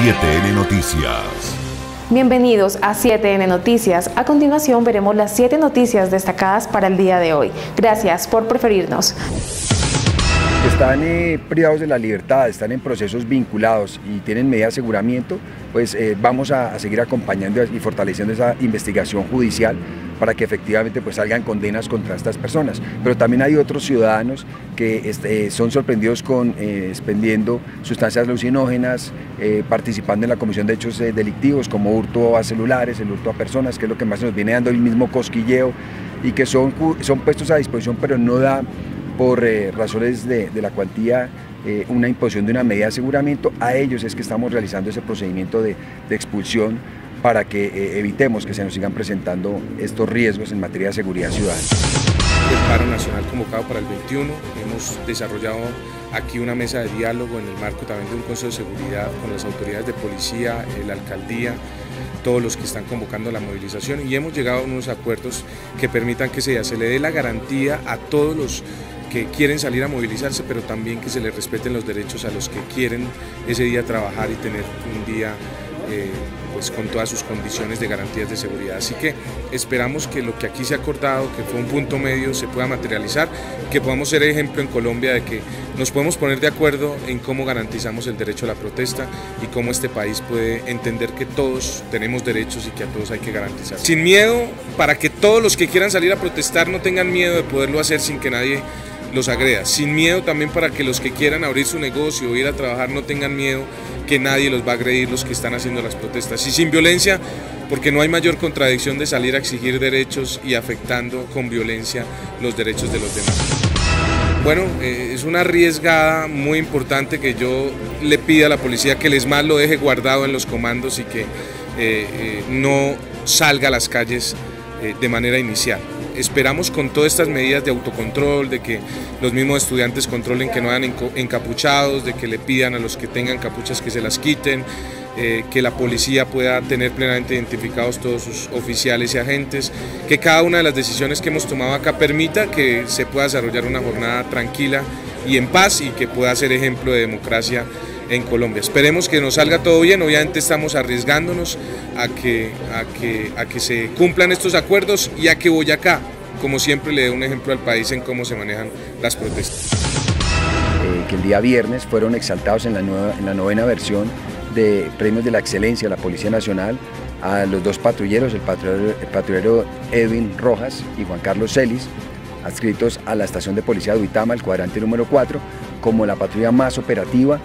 7N Noticias. Bienvenidos a 7N Noticias. A continuación veremos las 7 noticias destacadas para el día de hoy. Gracias por preferirnos. Están eh, privados de la libertad, están en procesos vinculados y tienen medida de aseguramiento, pues eh, vamos a, seguir acompañando y fortaleciendo esa investigación judicial para que efectivamente pues salgan condenas contra estas personas. Pero también hay otros ciudadanos que este, son sorprendidos con eh, expendiendo sustancias alucinógenas, eh, participando en la comisión de hechos eh, delictivos como hurto a celulares, el hurto a personas, que es lo que más nos viene dando el mismo cosquilleo y que son, son puestos a disposición pero no da por razones de, la cuantía una imposición de una medida de aseguramiento, a ellos es que estamos realizando ese procedimiento de, expulsión para que eh, evitemos que se nos sigan presentando estos riesgos en materia de seguridad ciudadana. El paro nacional convocado para el 21, hemos desarrollado aquí una mesa de diálogo en el marco también de un Consejo de Seguridad con las autoridades de policía, la alcaldía, todos los que están convocando la movilización y hemos llegado a unos acuerdos que permitan que se le dé la garantía a todos los que quieren salir a movilizarse, pero también que se les respeten los derechos a los que quieren ese día trabajar y tener un día eh, pues con todas sus condiciones de garantías de seguridad. Así que esperamos que lo que aquí se ha acordado, que fue un punto medio, se pueda materializar, que podamos ser ejemplo en Colombia de que nos podemos poner de acuerdo en cómo garantizamos el derecho a la protesta y cómo este país puede entender que todos tenemos derechos y que a todos hay que garantizar. Sin miedo, para que todos los que quieran salir a protestar no tengan miedo de poderlo hacer sin que nadie los agreda. Sin miedo también para que los que quieran abrir su negocio o ir a trabajar no tengan miedo que nadie los va a agredir los que están haciendo las protestas. Y sin violencia, porque no hay mayor contradicción de salir a exigir derechos y afectando con violencia los derechos de los demás. Bueno, eh, es una arriesgada muy importante que yo le pida a la policía que les más lo deje guardado en los comandos y que eh, eh, no salga a las calles de manera inicial. Esperamos con todas estas medidas de autocontrol, de que los mismos estudiantes controlen que no hayan encapuchados, de que le pidan a los que tengan capuchas que se las quiten, eh, que la policía pueda tener plenamente identificados todos sus oficiales y agentes, que cada una de las decisiones que hemos tomado acá permita que se pueda desarrollar una jornada tranquila y en paz y que pueda ser ejemplo de democracia en Colombia. Esperemos que nos salga todo bien, obviamente estamos arriesgándonos a que, a que, a que se cumplan estos acuerdos y a que Boyacá, como siempre, le dé un ejemplo al país en cómo se manejan las protestas. Eh, que el día viernes fueron exaltados en la, nueva, en la novena versión de Premios de la Excelencia de la Policía Nacional a los dos patrulleros, el patrullero, patrullero Edwin Rojas y Juan Carlos Celis, adscritos a la estación de policía de Uitama, el cuadrante número 4, como la patrulla más operativa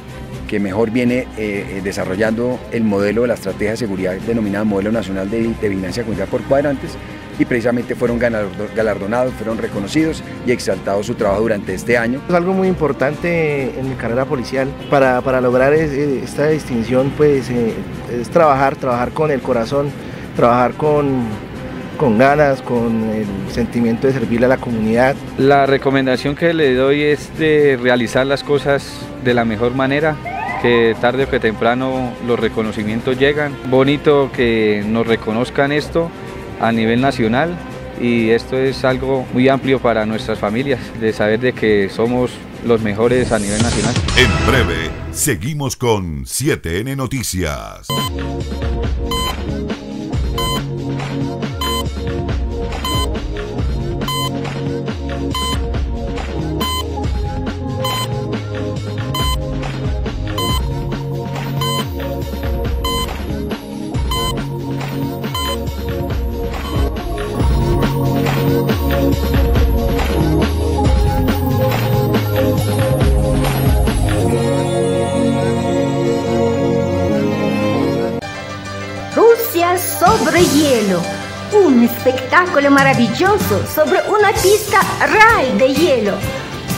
que mejor viene eh, eh, desarrollando el modelo de la estrategia de seguridad denominada Modelo Nacional de, de Vigilancia Comunitaria por Cuadrantes y precisamente fueron galardonados, fueron reconocidos y exaltados su trabajo durante este año. Es algo muy importante en mi carrera policial para, para lograr esta distinción pues eh, es trabajar, trabajar con el corazón, trabajar con, con ganas, con el sentimiento de servirle a la comunidad. La recomendación que le doy es de realizar las cosas de la mejor manera, que tarde o que temprano los reconocimientos llegan. Bonito que nos reconozcan esto a nivel nacional y esto es algo muy amplio para nuestras familias, de saber de que somos los mejores a nivel nacional. En breve, seguimos con 7N Noticias. Un espectáculo maravilloso sobre una pista ray de hielo.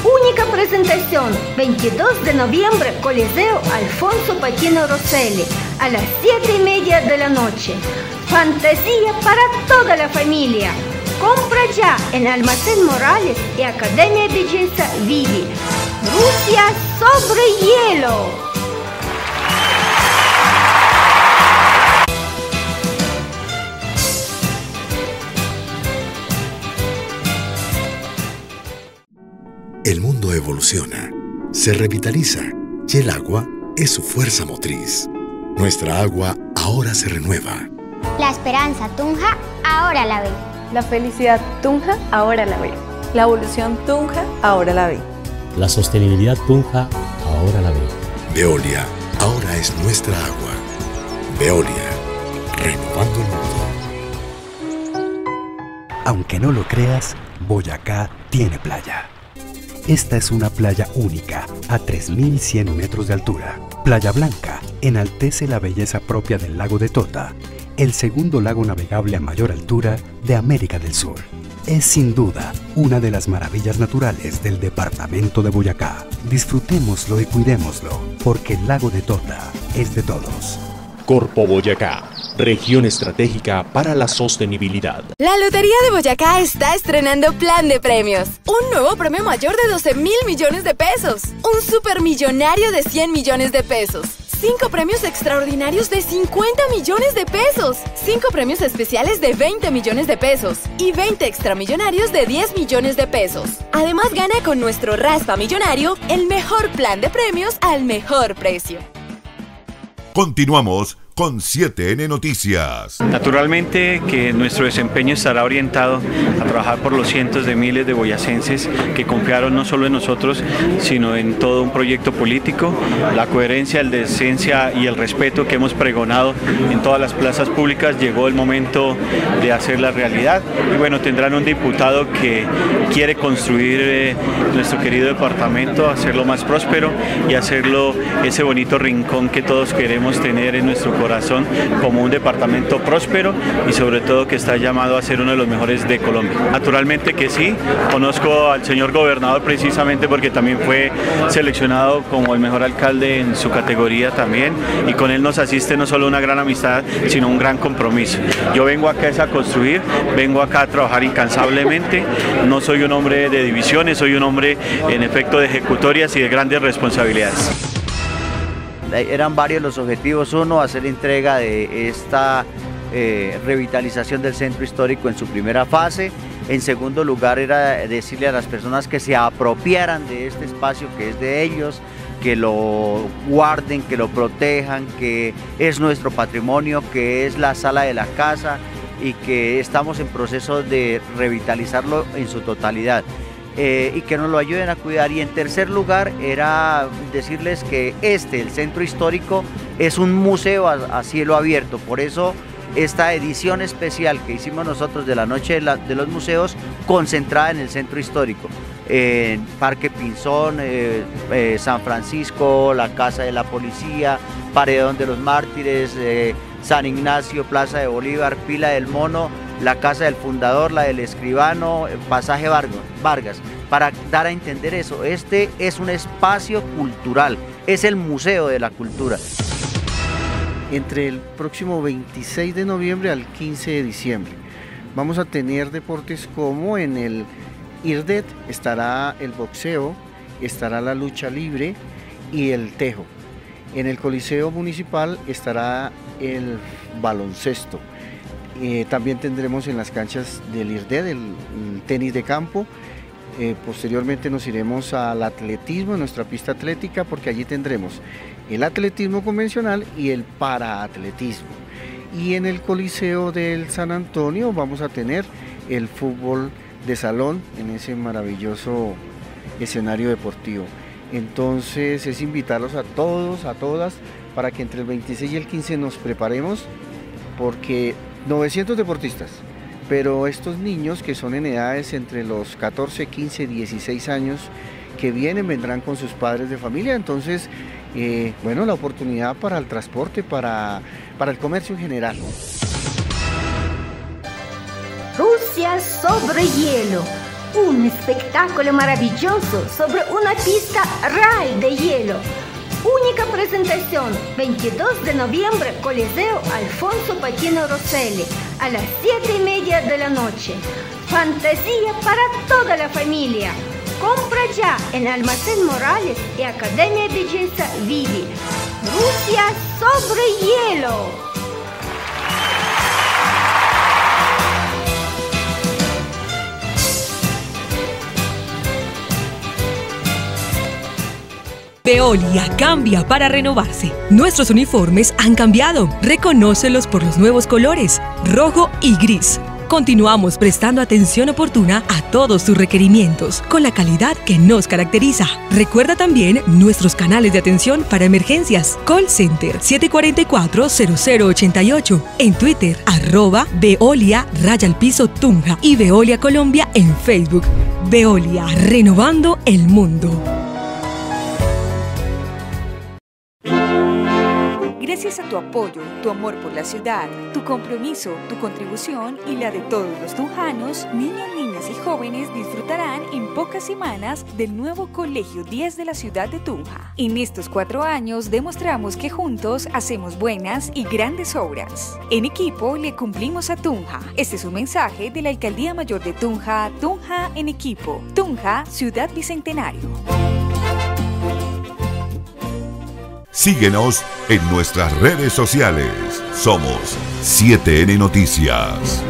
Única presentación, 22 de noviembre, Coliseo Alfonso Patino Rosselli, a las 7 y media de la noche. Fantasía para toda la familia. Compra ya en Almacén Morales y Academia Belleza Vivi. Rusia sobre hielo. El mundo evoluciona, se revitaliza y el agua es su fuerza motriz. Nuestra agua ahora se renueva. La esperanza Tunja ahora la ve. La felicidad Tunja ahora la ve. La evolución Tunja ahora la ve. La sostenibilidad Tunja ahora la ve. Veolia ahora es nuestra agua. Veolia, renovando el mundo. Aunque no lo creas, Boyacá tiene playa. Esta es una playa única, a 3.100 metros de altura. Playa Blanca enaltece la belleza propia del lago de Tota, el segundo lago navegable a mayor altura de América del Sur. Es sin duda una de las maravillas naturales del departamento de Boyacá. Disfrutémoslo y cuidémoslo, porque el lago de Tota es de todos. Corpo Boyacá, región estratégica para la sostenibilidad. La Lotería de Boyacá está estrenando plan de premios. Un nuevo premio mayor de 12 mil millones de pesos. Un supermillonario de 100 millones de pesos. Cinco premios extraordinarios de 50 millones de pesos. Cinco premios especiales de 20 millones de pesos. Y 20 extramillonarios de 10 millones de pesos. Además gana con nuestro Raspa Millonario el mejor plan de premios al mejor precio. Continuamos con 7N Noticias. Naturalmente que nuestro desempeño estará orientado a trabajar por los cientos de miles de boyacenses que confiaron no solo en nosotros, sino en todo un proyecto político, la coherencia, la decencia y el respeto que hemos pregonado en todas las plazas públicas. Llegó el momento de hacer la realidad y bueno, tendrán un diputado que quiere construir eh, nuestro querido departamento, hacerlo más próspero y hacerlo ese bonito rincón que todos queremos tener en nuestro corazón corazón como un departamento próspero y sobre todo que está llamado a ser uno de los mejores de Colombia. Naturalmente que sí, conozco al señor gobernador precisamente porque también fue seleccionado como el mejor alcalde en su categoría también y con él nos asiste no solo una gran amistad, sino un gran compromiso. Yo vengo acá a construir, vengo acá a trabajar incansablemente, no soy un hombre de divisiones, soy un hombre en efecto de ejecutorias y de grandes responsabilidades eran varios los objetivos. Uno, hacer entrega de esta eh, revitalización del centro histórico en su primera fase. En segundo lugar, era decirle a las personas que se apropiaran de este espacio que es de ellos, que lo guarden, que lo protejan, que es nuestro patrimonio, que es la sala de la casa y que estamos en proceso de revitalizarlo en su totalidad. Eh, y que nos lo ayuden a cuidar. Y en tercer lugar era decirles que este, el centro histórico, es un museo a, cielo abierto. Por eso esta edición especial que hicimos nosotros de la Noche de, los Museos, concentrada en el centro histórico. En Parque Pinzón, eh, eh, San Francisco, la Casa de la Policía, Paredón de los Mártires, San Ignacio, Plaza de Bolívar, Pila del Mono, la casa del fundador, la del escribano, pasaje Vargas, para dar a entender eso. Este es un espacio cultural, es el museo de la cultura. Entre el próximo 26 de noviembre al 15 de diciembre vamos a tener deportes como en el IRDET estará el boxeo, estará la lucha libre y el tejo. En el Coliseo Municipal estará el baloncesto. Eh, también tendremos en las canchas del IRDED el, tenis de campo. Eh, posteriormente nos iremos al atletismo, en nuestra pista atlética, porque allí tendremos el atletismo convencional y el paraatletismo. Y en el Coliseo del San Antonio vamos a tener el fútbol de salón en ese maravilloso escenario deportivo. Entonces es invitarlos a todos, a todas, para que entre el 26 y el 15 nos preparemos, porque 900 deportistas, pero estos niños que son en edades entre los 14, 15, 16 años, que vienen, vendrán con sus padres de familia, entonces, eh, bueno, la oportunidad para el transporte, para, para el comercio en general. Rusia sobre hielo, un espectáculo maravilloso sobre una pista ray de hielo Única presentación, 22 de noviembre, Coliseo Alfonso Patino Rosselli, a las 7 y media de la noche. Fantasía para toda la familia. Compra ya en Almacén Morales y Academia Belleza Vivi. Rusia sobre hielo. Veolia cambia para renovarse. Nuestros uniformes han cambiado. Reconócelos por los nuevos colores, rojo y gris. Continuamos prestando atención oportuna a todos tus requerimientos con la calidad que nos caracteriza. Recuerda también nuestros canales de atención para emergencias. Call Center 744-0088. En Twitter, arroba Veolia Raya al Piso Tunja y Veolia Colombia en Facebook. Veolia, renovando el mundo. Gracias a tu apoyo, tu amor por la ciudad, tu compromiso, tu contribución y la de todos los tunjanos, niños, niñas y jóvenes disfrutarán en pocas semanas del nuevo Colegio 10 de la ciudad de Tunja. En estos cuatro años demostramos que juntos hacemos buenas y grandes obras. En equipo le cumplimos a Tunja. Este es un mensaje de la Alcaldía Mayor de Tunja, Tunja en equipo. Tunja, Ciudad Bicentenario. Síguenos en nuestras redes sociales. Somos 7N Noticias.